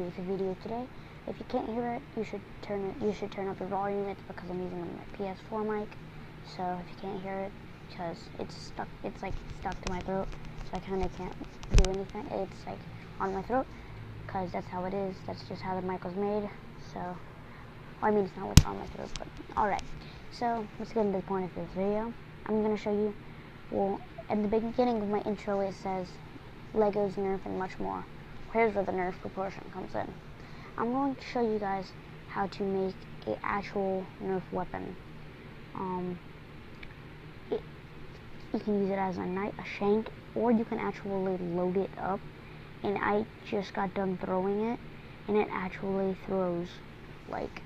A video today. If you can't hear it, you should turn it. You should turn up the volume. It's because I'm using my PS4 mic. So if you can't hear it, because it's stuck, it's like stuck to my throat, so I kind of can't do anything. It's like on my throat, because that's how it is. That's just how the mic was made. So, I mean, it's not what's on my throat, but all right. So let's get into the point of this video. I'm gonna show you. Well, at the beginning of my intro, it says Legos, Nerf, and much more. Here's where the Nerf proportion comes in. I'm going to show you guys how to make an actual Nerf weapon. Um, it, you can use it as a knife, a shank, or you can actually load it up. And I just got done throwing it, and it actually throws like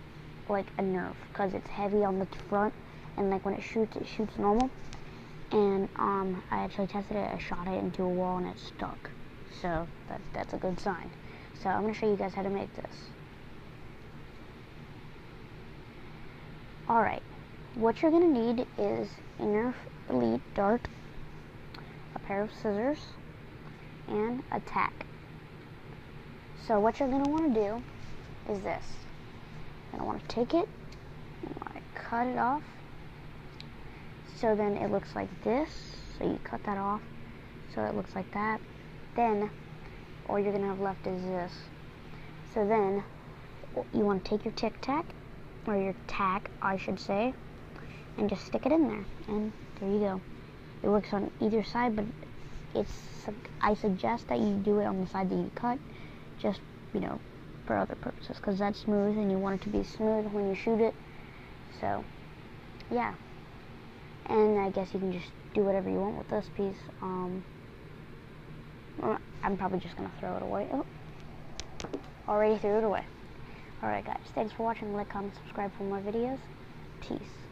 like a Nerf because it's heavy on the front, and like when it shoots, it shoots normal. And um, I actually tested it. I shot it into a wall, and it stuck. So that, that's a good sign. So I'm going to show you guys how to make this. Alright, what you're going to need is Nerf Elite Dart, a pair of scissors, and a tack. So what you're going to want to do is this. You're going to want to take it, to cut it off, so then it looks like this. So you cut that off, so it looks like that. Then, all you're going to have left is this. So then, you want to take your Tic Tac, or your tack, I should say, and just stick it in there. And there you go. It works on either side, but it's I suggest that you do it on the side that you cut, just, you know, for other purposes, because that's smooth, and you want it to be smooth when you shoot it. So, yeah. And I guess you can just do whatever you want with this piece. Um, I'm probably just going to throw it away. Oh, already threw it away. Alright guys, thanks for watching. Like, comment, subscribe for more videos. Peace.